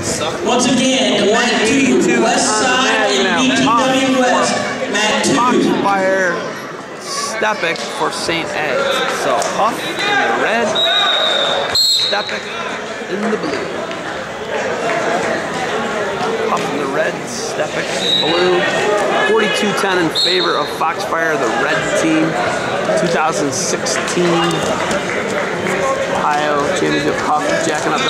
Once again, the Mat 2, West uh, Side and BTW West. Mat 2. Foxfire Stepic for St. Ed. So Huff in the red, Stepic in the blue. Huff in the red, Stepic blue. 42-10 in favor of Foxfire, the red team. 2016 Ohio Championship Huff jacking up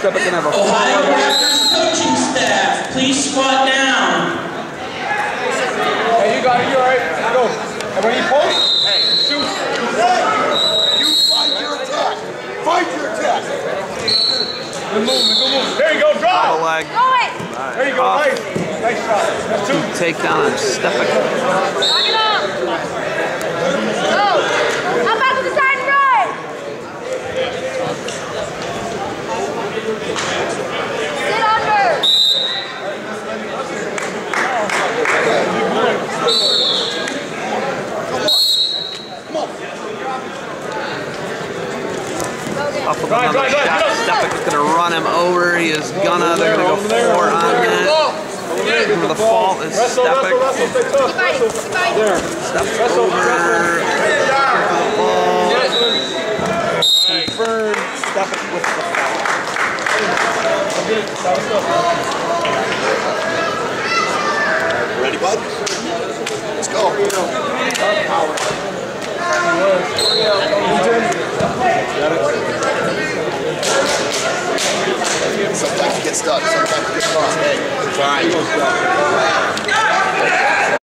Stepic gonna have a Ohio. Raptors coaching staff, please squat down. Hey, you got it. You all right? Go. And when you post, hey, shoot. You fight your attack. Fight your attack. Good movement. Good movement. There you go. Double Drive. leg. There you go. Off. Nice. Nice shot. That's two. Takedown on Stepic. Lock it up. Go. Up back to the side and right. Sit under. Off with Drive, another drive, drive, shot. get up. Gonna run him over. He is gonna. They're gonna go Over four on that. For the fall is Wrestle, wrestle, Stepic. wrestle. Stay tough. Keep fighting. Keep fighting. Steps over. Confirmed. Stepic with the fall. Sometimes you get stuck. Sometimes you get caught. Hey, right.